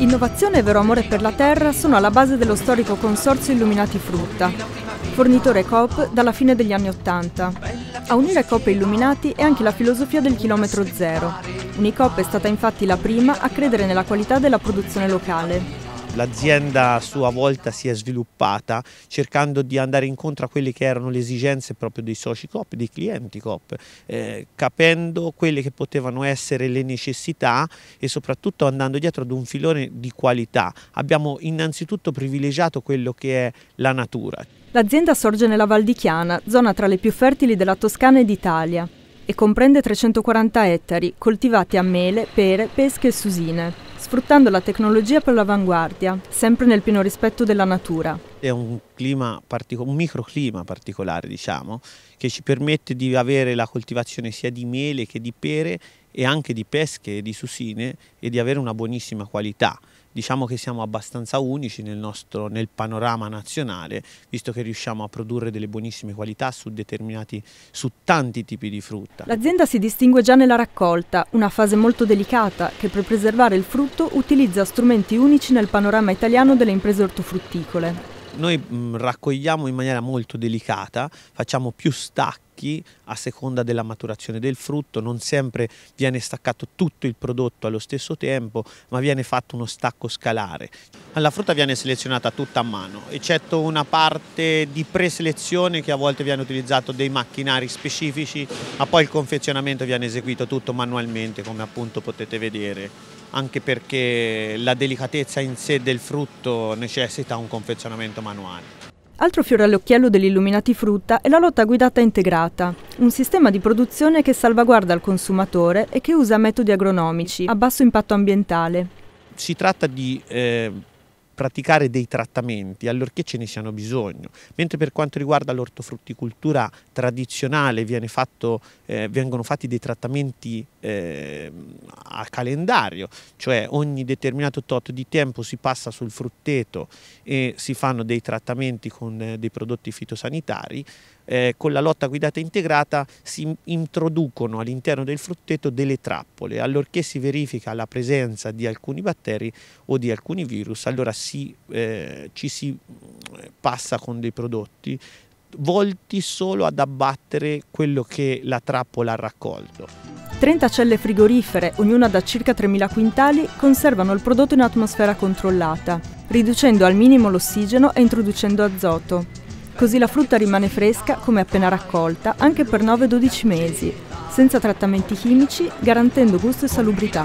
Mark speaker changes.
Speaker 1: Innovazione e vero amore per la terra sono alla base dello storico consorzio Illuminati Frutta, fornitore Coop dalla fine degli anni Ottanta. A unire Coop e Illuminati è anche la filosofia del chilometro zero. Unicoop è stata infatti la prima a credere nella qualità della produzione locale.
Speaker 2: L'azienda a sua volta si è sviluppata cercando di andare incontro a quelle che erano le esigenze proprio dei soci COP, dei clienti COP, eh, capendo quelle che potevano essere le necessità e soprattutto andando dietro ad un filone di qualità. Abbiamo innanzitutto privilegiato quello che è la natura.
Speaker 1: L'azienda sorge nella Val di Chiana, zona tra le più fertili della Toscana e d'Italia, e comprende 340 ettari coltivati a mele, pere, pesche e susine sfruttando la tecnologia per l'avanguardia, sempre nel pieno rispetto della natura.
Speaker 2: È un, un microclima particolare, diciamo, che ci permette di avere la coltivazione sia di mele che di pere e anche di pesche e di susine e di avere una buonissima qualità. Diciamo che siamo abbastanza unici nel, nostro, nel panorama nazionale, visto che riusciamo a produrre delle buonissime qualità su determinati, su tanti tipi di frutta.
Speaker 1: L'azienda si distingue già nella raccolta, una fase molto delicata che per preservare il frutto utilizza strumenti unici nel panorama italiano delle imprese ortofrutticole.
Speaker 2: Noi raccogliamo in maniera molto delicata, facciamo più stacchi a seconda della maturazione del frutto, non sempre viene staccato tutto il prodotto allo stesso tempo, ma viene fatto uno stacco scalare. La frutta viene selezionata tutta a mano, eccetto una parte di preselezione che a volte viene utilizzato dei macchinari specifici, ma poi il confezionamento viene eseguito tutto manualmente, come appunto potete vedere anche perché la delicatezza in sé del frutto necessita un confezionamento manuale.
Speaker 1: Altro fiore all'occhiello dell'Illuminati Frutta è la lotta guidata integrata, un sistema di produzione che salvaguarda il consumatore e che usa metodi agronomici a basso impatto ambientale.
Speaker 2: Si tratta di eh, praticare dei trattamenti allorché ce ne siano bisogno, mentre per quanto riguarda l'ortofrutticoltura tradizionale fatto, eh, vengono fatti dei trattamenti eh, a calendario, cioè ogni determinato tot di tempo si passa sul frutteto e si fanno dei trattamenti con eh, dei prodotti fitosanitari, eh, con la lotta guidata integrata si introducono all'interno del frutteto delle trappole, allorché si verifica la presenza di alcuni batteri o di alcuni virus, allora si, eh, ci si eh, passa con dei prodotti volti solo ad abbattere quello che la trappola ha raccolto.
Speaker 1: 30 celle frigorifere, ognuna da circa 3.000 quintali, conservano il prodotto in atmosfera controllata, riducendo al minimo l'ossigeno e introducendo azoto. Così la frutta rimane fresca come appena raccolta anche per 9-12 mesi, senza trattamenti chimici, garantendo gusto e salubrità.